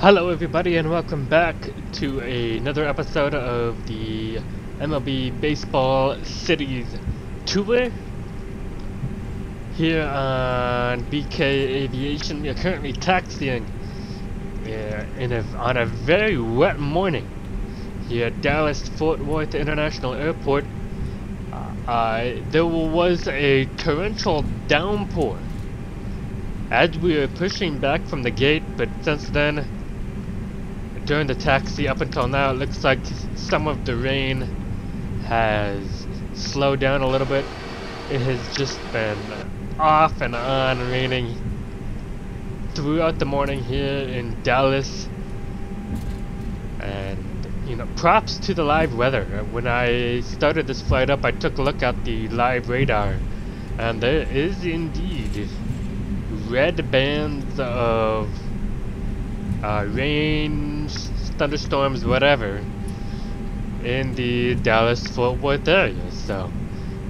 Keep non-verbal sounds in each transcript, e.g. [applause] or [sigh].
Hello everybody and welcome back to another episode of the MLB Baseball Cities Tour. Here on BK Aviation, we are currently taxiing uh, in a, on a very wet morning here at Dallas Fort Worth International Airport. Uh, there was a torrential downpour as we were pushing back from the gate, but since then during the taxi up until now, it looks like some of the rain has slowed down a little bit. It has just been off and on raining throughout the morning here in Dallas. And, you know, props to the live weather. When I started this flight up, I took a look at the live radar. And there is indeed red bands of uh, rain, thunderstorms, whatever, in the Dallas Fort Worth area. So,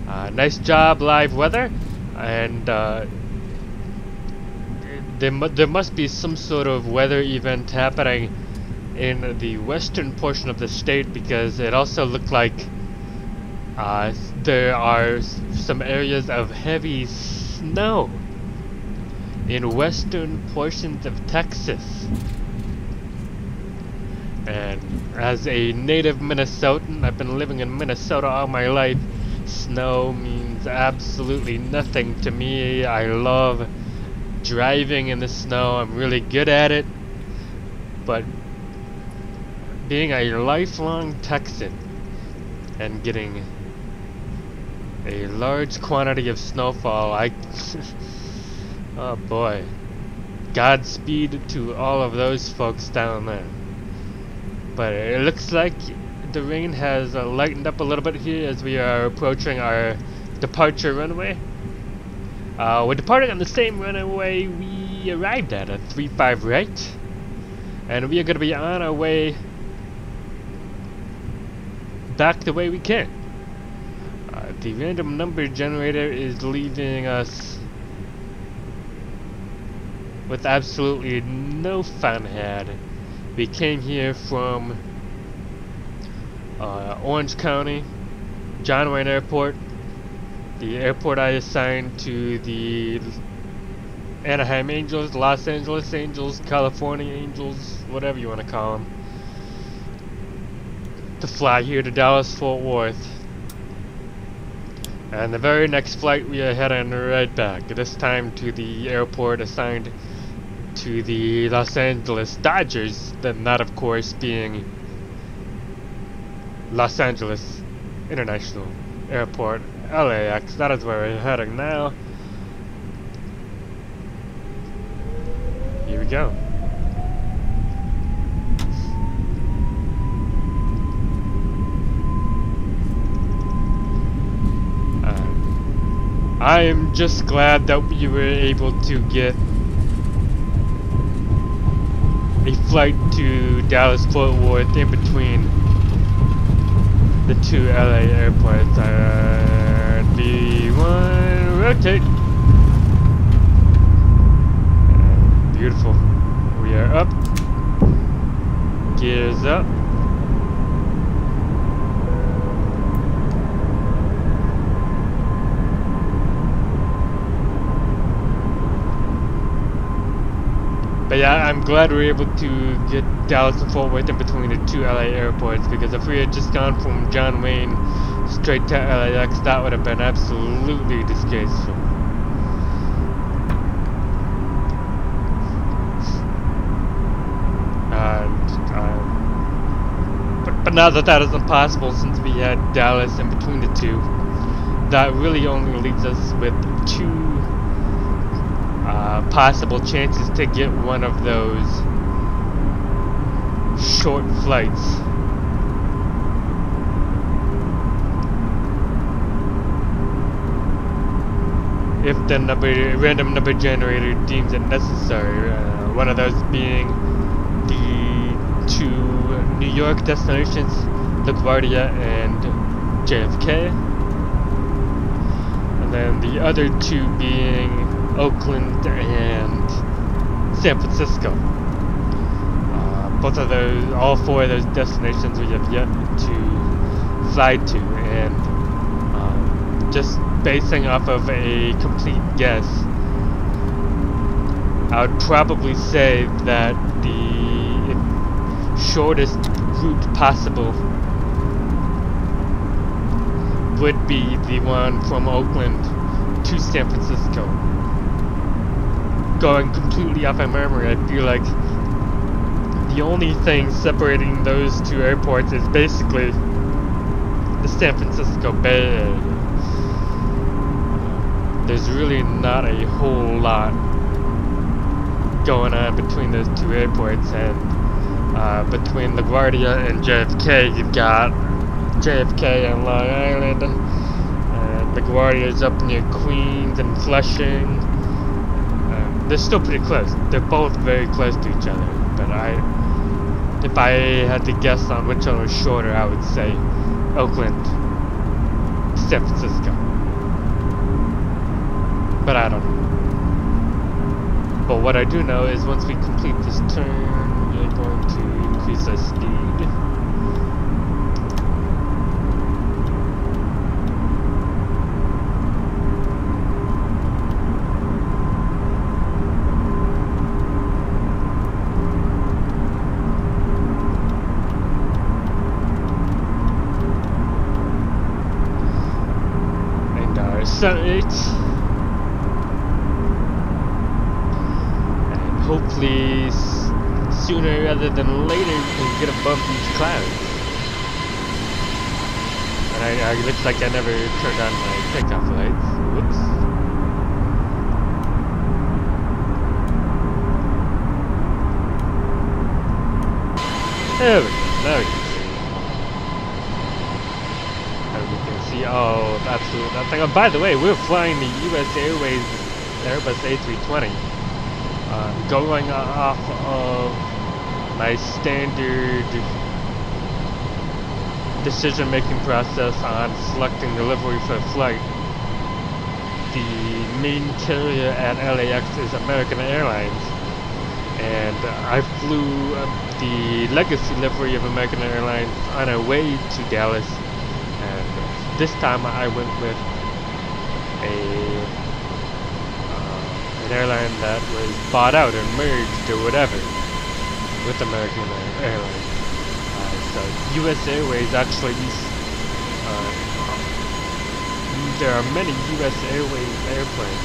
uh, nice job, live weather, and uh, there, mu there must be some sort of weather event happening in the western portion of the state because it also looked like uh, there are some areas of heavy snow in western portions of Texas. And as a native Minnesotan, I've been living in Minnesota all my life. Snow means absolutely nothing to me. I love driving in the snow. I'm really good at it. But being a lifelong Texan and getting a large quantity of snowfall, I [laughs] oh boy. Godspeed to all of those folks down there. But it looks like the rain has uh, lightened up a little bit here as we are approaching our departure runway. Uh, we're departing on the same runway we arrived at, at 35 right. And we are going to be on our way back the way we came. Uh, the random number generator is leaving us with absolutely no fun had. We came here from uh, Orange County, John Wayne Airport, the airport I assigned to the Anaheim Angels, Los Angeles Angels, California Angels, whatever you want to call them, to fly here to Dallas Fort Worth. And the very next flight we are heading right back, this time to the airport assigned to the Los Angeles Dodgers, then that of course being Los Angeles International Airport, LAX. That is where we're heading now. Here we go. Uh, I am just glad that we were able to get a flight to Dallas Fort Worth in between the two LA airports. Uh, V1 rotate. Uh, beautiful. We are up. Gears up. But yeah, I'm glad we are able to get Dallas and Fort Worth in between the two LA airports because if we had just gone from John Wayne straight to LAX, that would have been absolutely disgraceful. Um, but, but now that that isn't possible since we had Dallas in between the two, that really only leaves us with two uh, possible chances to get one of those short flights. If the number, random number generator deems it necessary, uh, one of those being the two New York destinations, LaGuardia and JFK, and then the other two being Oakland and San Francisco. both of those, all four of those destinations we have yet to fly to, and um, just basing off of a complete guess, I would probably say that the shortest route possible would be the one from Oakland to San Francisco. Going completely off my memory, I feel like the only thing separating those two airports is basically the San Francisco Bay. There's really not a whole lot going on between those two airports and uh, between LaGuardia and JFK you've got JFK and Long Island and LaGuardia is up near Queens and Flushing they're still pretty close. They're both very close to each other but I if I had to guess on which one was shorter I would say Oakland San Francisco. But I don't know. But what I do know is once we complete this turn, we're going to increase our speed. And our Senate hopefully sooner rather than later we can get above these clouds. And I, I looks like I never turned on my takeoff lights. Whoops. There we go. Now we can see. Now we can see. Oh, that's. Oh, by the way, we're flying the U.S. Airways Airbus A320 um, going off of my standard decision-making process on selecting the livery for flight. The main carrier at LAX is American Airlines, and I flew the legacy livery of American Airlines on our way to Dallas, and this time I went with a uh, an airline that was bought out or merged or whatever with American Airlines. Uh, U.S. Airways actually, uh, there are many U.S. Airways airplanes,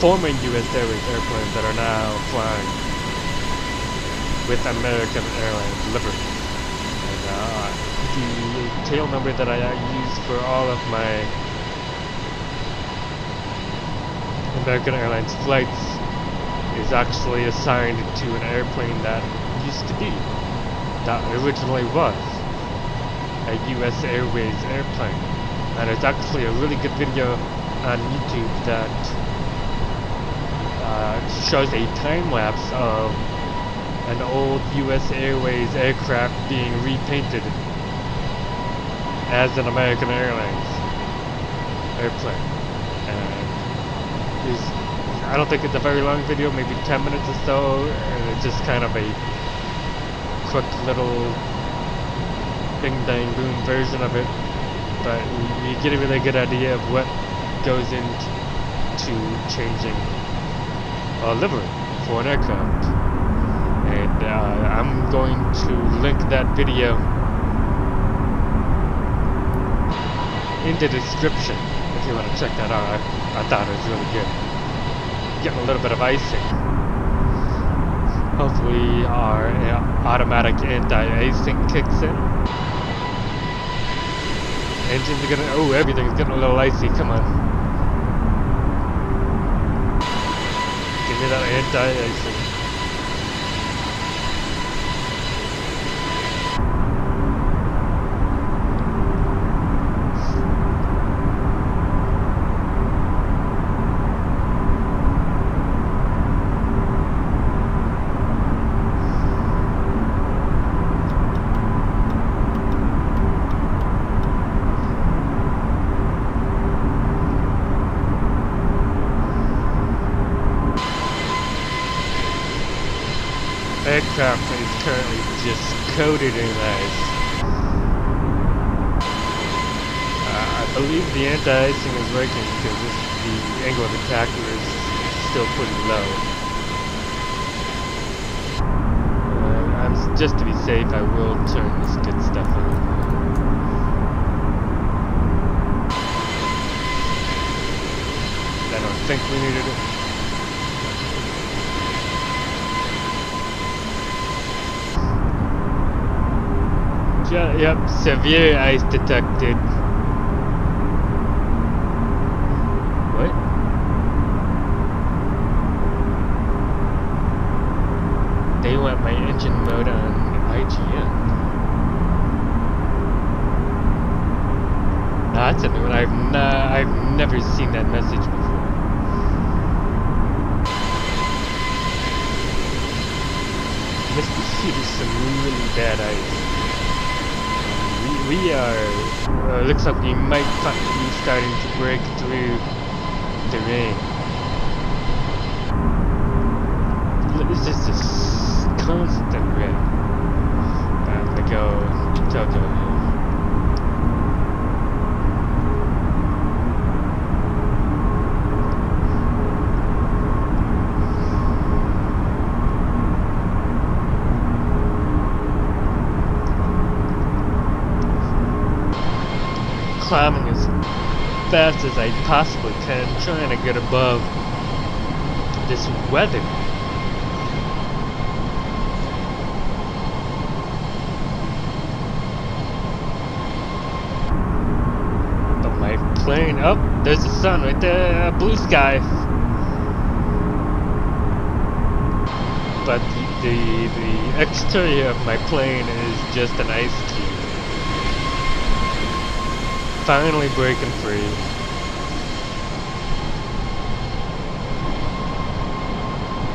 former U.S. Airways airplanes that are now flying with American Airlines livery. And uh, the tail number that I use for all of my American Airlines flights is actually assigned to an airplane that used to be, that originally was, a US Airways airplane. And it's actually a really good video on YouTube that uh, shows a time lapse of an old US Airways aircraft being repainted as an American Airlines airplane. I don't think it's a very long video, maybe 10 minutes or so, and it's just kind of a quick little bing bang boom version of it. But you get a really good idea of what goes into changing a livery for an aircraft. And uh, I'm going to link that video in the description if you want to check that out. I, I thought it was really good getting a little bit of icing. Hopefully uh, our automatic anti-icing kicks in. Engines are gonna, oh everything's getting a little icy, come on. Give me that anti-icing. Coated in ice. Uh, I believe the anti-icing is working because the angle of attack is still pretty low. Uh, I'm, just to be safe, I will turn this good stuff on. I don't think we needed it. Yep, severe ice detected. What? They want my engine mode on IGN. that's a new one. I've, I've never seen that message before. Must be some really bad ice we are, uh, looks like we might be starting to break through the rain. This is just constant rain. I'm gonna go TOGA here. climbing as fast as I possibly can, trying to get above this weather. My plane, oh, there's the sun right there, uh, blue sky. But the, the, the exterior of my plane is just an ice cube finally breaking free.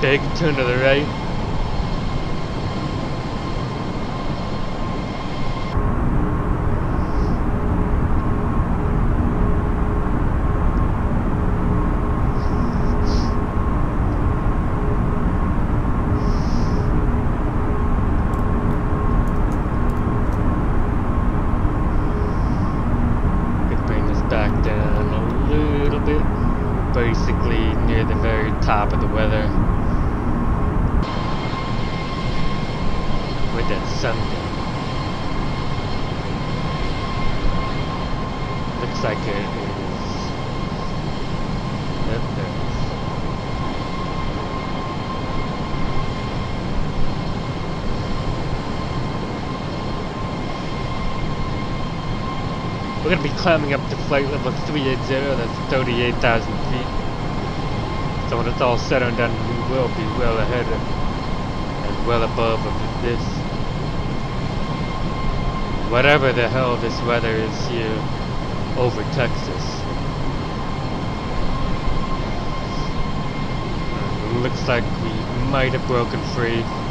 Big turn to the right. Climbing up to flight level 380, that's 38,000 feet. So when it's all said and done, we will be well ahead of, and well above of this. Whatever the hell this weather is here over Texas. Looks like we might have broken free.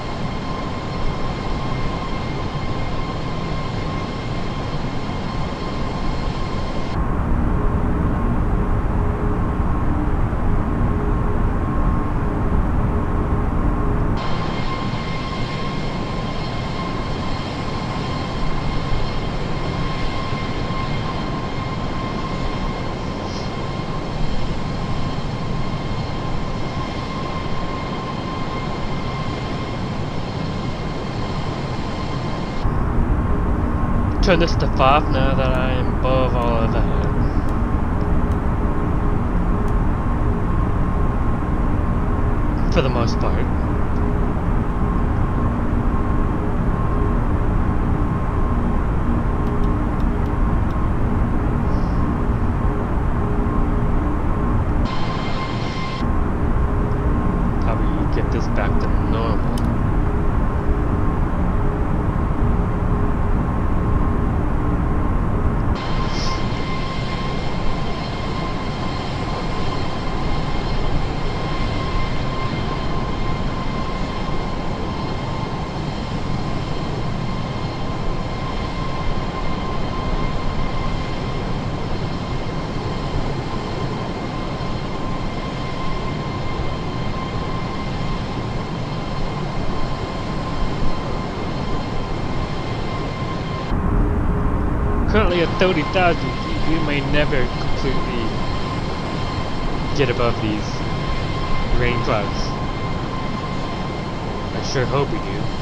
Turn this to 5 now currently at 30,000 feet. We may never completely get above these rain clouds. I sure hope we do.